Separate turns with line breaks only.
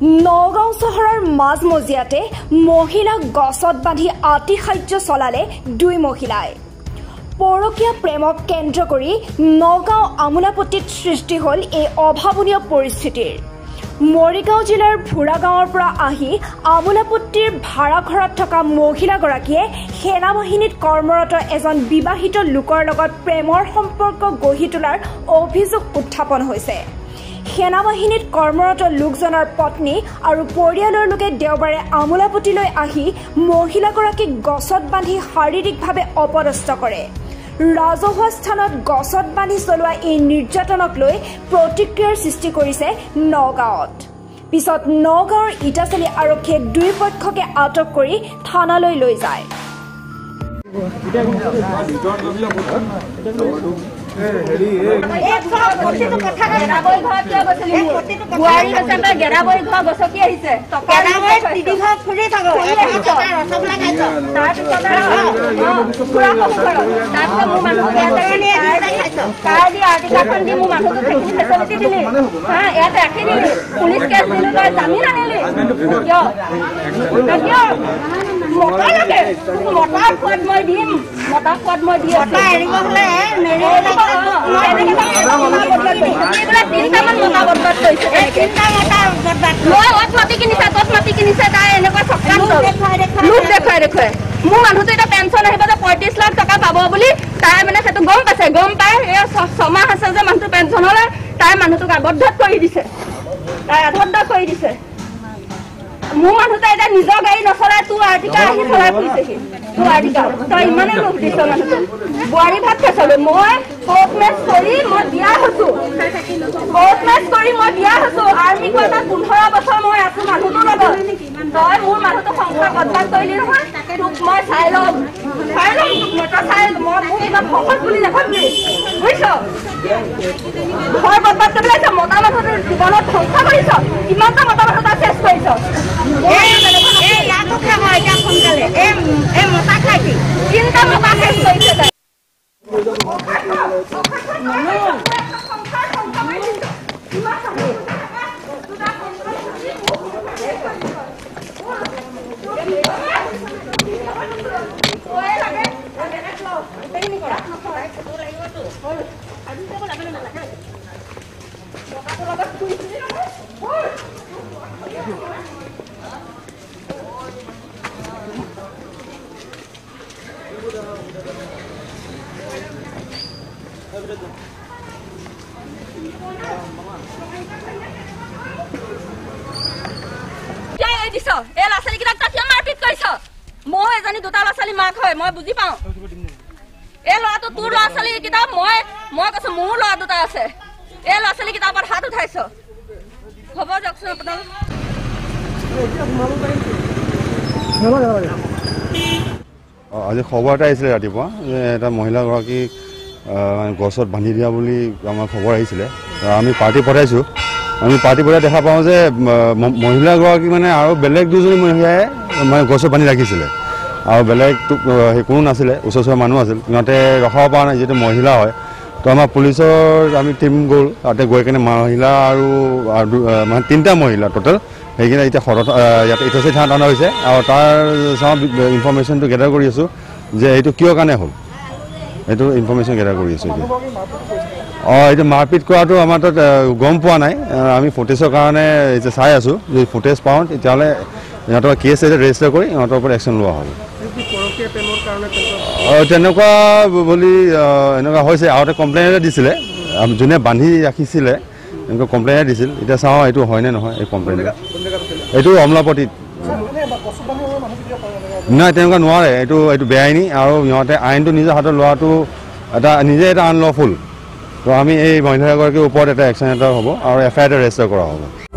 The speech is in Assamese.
নগাঁও চহৰৰ মাজমজিয়াতে মহিলাক গছত বান্ধি আতিশায্য চলালে দুই মহিলাই। পৰকীয়া প্ৰেমক কেন্দ্ৰ কৰি নগাঁও আমোলাপট্টিত সৃষ্টি হ'ল এই অভাৱনীয় পৰিস্থিতিৰ। মৰিগাঁও জিলাৰ ভোৰা গাঁৱৰ পৰা আহি আমোলাপট্টিৰ ভাড়াঘৰত থকা মহিলাগৰাকীয়ে সেনা বাহিনীত কৰ্মৰত এজন বিবাহিত লোকৰ লগত প্ৰেমৰ সম্পৰ্ক গঢ়ি তোলাৰ অভিযোগ উত্থাপন হৈছে। সেনা বাহিনীত কৰ্মৰত লোকজনৰ পত্নী আৰু পৰিয়ালৰ লোকে দেওবাৰে আমোলাপতিলৈ আহি মহিলাগৰাকীক গছত বান্ধি শাৰীৰিকভাৱে অপদস্থ কৰে ৰাজহুৱা স্থানত গছত বান্ধি চলোৱা এই নিৰ্যাতনক লৈ প্ৰতিক্ৰিয়াৰ সৃষ্টি কৰিছে নগাঁৱত পিছত নগাঁৱৰ ইটাচালি আৰক্ষীয়ে দুই পক্ষকে আটক কৰি থানালৈ লৈ যায়
গেৰাবৰী ঘৰ গছকি আহিছে। দি আৰ্টিকাখন দি মোৰ সেইখিনি ফেচিলিটি দিলি। হা ইয়াত ৰাখি দিলি। পুলিচ কেছ দিলো তই জামিন আনিলি। দেখুৱাই মোৰ মানুহটো এতিয়া পেঞ্চন আহিব যে পঁয়ত্ৰিশ লাখ টকা পাব বুলি তাই মানে সেইটো গম পাইছে গম পাই এই ছমাহ আছে যে মানুহটো পেঞ্চনলৈ তাই মানুহটোক আবদ্ধত কৰি দিছে। তাই আবদ্ধ কৰি দিছে। মোৰ মানুহটো এতিয়া নিজৰ গাড়ী নচলাই তোৰ আৰ্টিকা আহি চলাই ফুৰিছেহি তোৰ আৰ্টিকা তই ইমানেই লোভ দিছ মানুহটো বোৱাৰী ভাত খাইছিলো। মই কোৰ্ট মেচ কৰি মই বিয়া হৈছো। কোৰ্ট মেচ কৰি মই বিয়া হৈছো। আৰ্মি কোৱাৰ্টাৰ পোন্ধৰ বছৰ মই আছো মানুহটোৰ লগত। তই মোৰ মানুহটো সংসাৰ বদনাম কৰিলি নহয়। তোক মই চাই ল'ম। চাই ল'ম তোক মই। তই চাই মই মোক ইমান সহজ বুলি নাভাবিলি বুজিছ? ঘৰ বদবাদ কৰিবলৈ মতা মানুহটোৰ জীৱনত ধ্বংস কৰিছ। কিমানটা মতা মানুহ তই চেষ্টা কৰিছ তিনিটা মতা শেষ কৰিছে তাই কিয় এৰি মই এজনী দুটা ল'ৰা ছোৱালী মাক হয় মই বুজি পাওঁ। এই ল'ৰাটো তোৰ ল'ৰা ছোৱালীকেইটা মই মই কৈছো মোৰ ল'ৰা দুটা আছে। এই ল'ৰা ছোৱালীকেইটাৰ ওপৰত হাত উঠাইছ। হ'ব যাওকচোন আপোনালোক।
আজি খবৰ এটা আহিছিলে ৰাতিপুৱা। যে এটা মহিলাগৰাকীক আহ, গছত বান্ধি দিয়া বুলি আমাৰ খবৰ আহিছিলে। আহ, আমি পাৰ্টি পঠাইছোঁ। আমি পাৰ্টি পঠাই দেখা পাওঁ যে মহিলাগৰাকী মানে আৰু বেলেগ দুজনী মহিলাই মানে গছত বান্ধি ৰাখিছিলে। আৰু বেলেগ কোনো নাছিলে ওচৰ চুবুৰীয়া মানুহ আছিল। সিহঁতে ৰখাব পৰা নাই যিহেতু মহিলা হয়। তো আমাৰ পুলিচৰ আমি টিম গ'ল তাতে গৈ কিনে মহিলা আৰু মানে তিনিটা মহিলা ট'টেল সেইকেইটা এতিয়া আহ, ইয়াতে ইটাচি থানাত অনা হৈছে। আৰু তাৰ চাওঁ ইনফৰ্মেশ্যনটো গেডাৰ কৰি আছোঁ যে এইটো কিয় কাৰণে হ'ল। সেইটো ইনফৰ্মেশ্যন গেডাৰ কৰি আছোঁ এতিয়া। অঁ এইটো মাৰপিট কৰাটো আমাৰ তাত গম পোৱা নাই। আমি ফুটেজৰ কাৰণে এতিয়া চাই আছোঁ। যদি ফুটেজ পাওঁ তেতিয়াহ'লে সিহঁতৰ কেছ এতিয়া ৰেজিষ্টাৰ কৰি সিহঁতৰ ওপৰত একশ্যন লোৱা হ'ব। তেনেকুৱা? বুলি এনেকুৱা হৈছে। আগতে কমপ্লেইন এটা দিছিলে। যোনে বান্ধি ৰাখিছিলে এনেকুৱা কমপ্লেইন এটা দিছিল। এতিয়া চাওঁ এইটো হয়নে নহয় এই কমপ্লেইন এইটো অমলাপতিত। নাই তেনেকুৱা নোৱাৰে। এইটো এইটো বেআইনী আৰু সিহঁতে আইনটো নিজৰ হাতত লোৱাটো এটা নিজে এটা আনলফুল তো আমি এই মহিলাগৰাকীৰ ওপৰত এটা একশ্যন এটা হ'ব আৰু এফ আই আৰ এটা ৰেজিষ্টাৰ কৰা হ'ব।